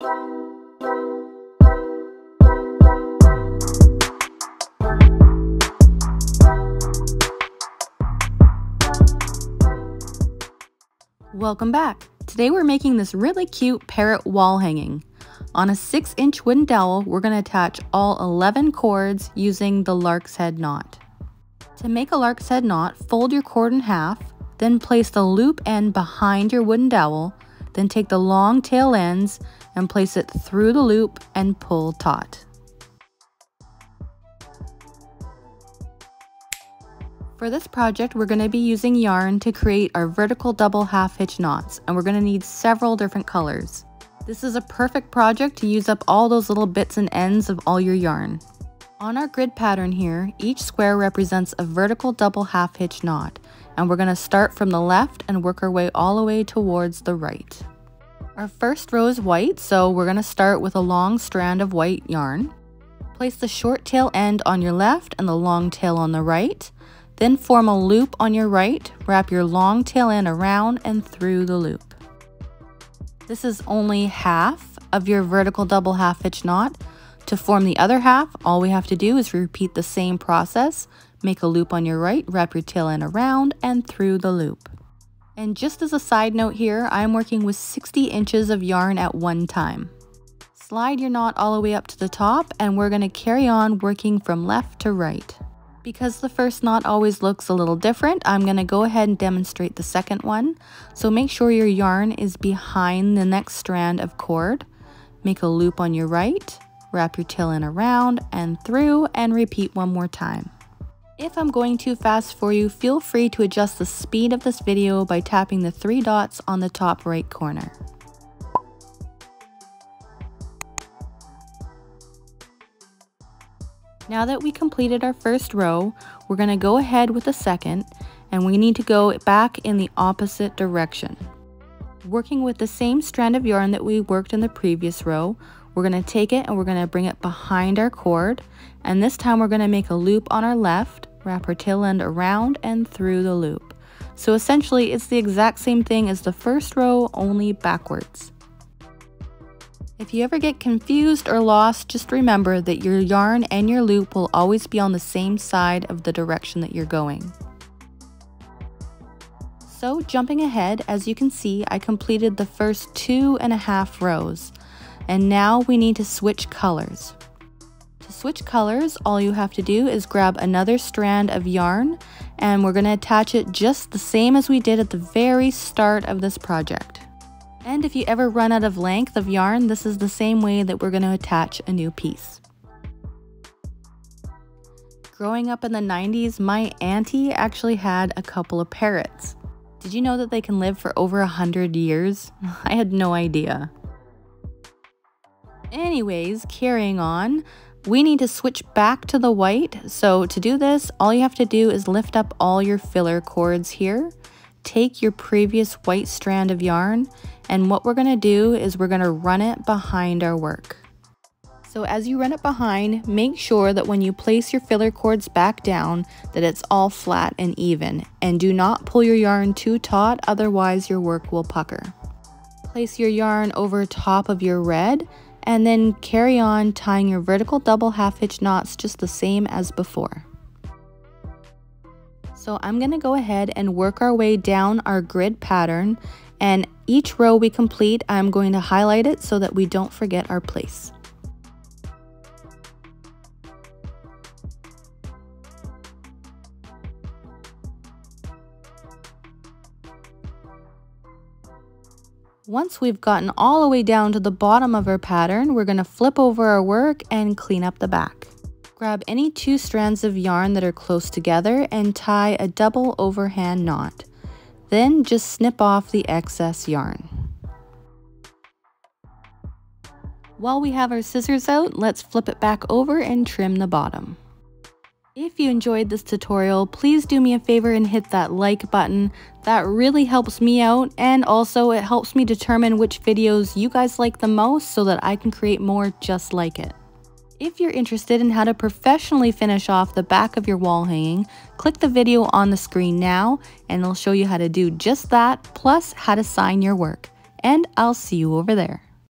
Welcome back! Today we're making this really cute parrot wall hanging. On a 6 inch wooden dowel, we're going to attach all 11 cords using the lark's head knot. To make a lark's head knot, fold your cord in half, then place the loop end behind your wooden dowel, then take the long tail ends and place it through the loop and pull taut. For this project, we're going to be using yarn to create our vertical double half hitch knots, and we're going to need several different colors. This is a perfect project to use up all those little bits and ends of all your yarn. On our grid pattern here, each square represents a vertical double half hitch knot, and we're going to start from the left and work our way all the way towards the right. Our first row is white, so we're going to start with a long strand of white yarn. Place the short tail end on your left and the long tail on the right, then form a loop on your right, wrap your long tail end around and through the loop. This is only half of your vertical double half hitch knot. To form the other half, all we have to do is repeat the same process. Make a loop on your right, wrap your tail end around and through the loop. And just as a side note here, I'm working with 60 inches of yarn at one time. Slide your knot all the way up to the top and we're going to carry on working from left to right. Because the first knot always looks a little different, I'm going to go ahead and demonstrate the second one. So make sure your yarn is behind the next strand of cord. Make a loop on your right, wrap your tail end around and through, and repeat one more time. If I'm going too fast for you, feel free to adjust the speed of this video by tapping the three dots on the top right corner. Now that we completed our first row, we're going to go ahead with the second and we need to go back in the opposite direction. Working with the same strand of yarn that we worked in the previous row, we're going to take it and we're going to bring it behind our cord and this time we're going to make a loop on our left, wrap her tail end around and through the loop. So essentially it's the exact same thing as the first row only backwards. If you ever get confused or lost, just remember that your yarn and your loop will always be on the same side of the direction that you're going. So jumping ahead, as you can see, I completed the first two and a half rows. And now we need to switch colors. To switch colors, all you have to do is grab another strand of yarn and we're going to attach it just the same as we did at the very start of this project. And if you ever run out of length of yarn, this is the same way that we're going to attach a new piece. Growing up in the 90s, my auntie actually had a couple of parrots. Did you know that they can live for over a hundred years? I had no idea. Anyways, carrying on, we need to switch back to the white. So to do this, all you have to do is lift up all your filler cords here, take your previous white strand of yarn and what we're gonna do is we're gonna run it behind our work. So as you run it behind, make sure that when you place your filler cords back down, that it's all flat and even, and do not pull your yarn too taut, otherwise your work will pucker. Place your yarn over top of your red, and then carry on tying your vertical double half hitch knots just the same as before. So I'm going to go ahead and work our way down our grid pattern and each row we complete, I'm going to highlight it so that we don't forget our place. Once we've gotten all the way down to the bottom of our pattern, we're going to flip over our work and clean up the back. Grab any two strands of yarn that are close together and tie a double overhand knot. Then just snip off the excess yarn. While we have our scissors out, let's flip it back over and trim the bottom. If you enjoyed this tutorial, please do me a favor and hit that like button. That really helps me out and also it helps me determine which videos you guys like the most so that I can create more just like it. If you're interested in how to professionally finish off the back of your wall hanging, click the video on the screen now and it'll show you how to do just that, plus how to sign your work. And I'll see you over there.